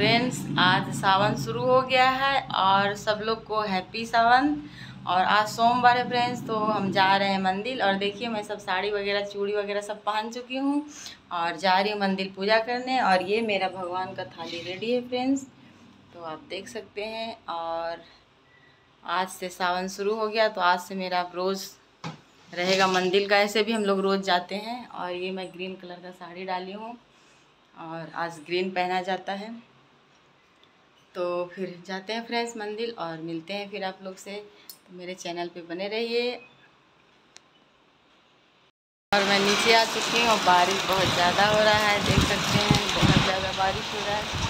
Friends, आज सावन शुरू हो गया है और सब लोग को हैप्पी सावन। और आज सोमवार है फ्रेंड्स तो हम जा रहे हैं मंदिर। और देखिए, मैं सब साड़ी वगैरह, चूड़ी वगैरह सब पहन चुकी हूँ और जा रही हूँ मंदिर पूजा करने। और ये मेरा भगवान का थाली रेडी है फ्रेंड्स तो आप देख सकते हैं। और आज से सावन शुरू हो गया तो आज से मेरा रोज़ रहेगा मंदिर का। ऐसे भी हम लोग रोज़ जाते हैं। और ये मैं ग्रीन कलर का साड़ी डाली हूँ और आज ग्रीन पहना जाता है। तो फिर जाते हैं फ्रेंड्स मंदिर और मिलते हैं फिर आप लोग से। तो मेरे चैनल पे बने रहिए। और मैं नीचे आ चुकी हूँ, और बारिश बहुत ज़्यादा हो रहा है, देख सकते हैं, बहुत ज़्यादा बारिश हो रहा है।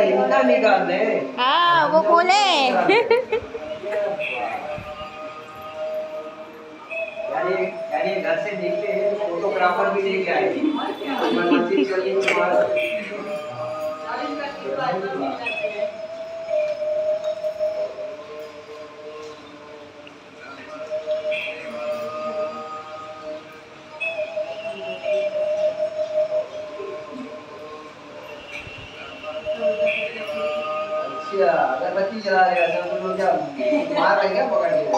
इनका निकाल दे। हाँ वो बोले। यानी घर से हैं फोटोग्राफर भी लेके आए। अगरबत्ती जला हैं तो लोग क्या मार लेंगे पकड़ के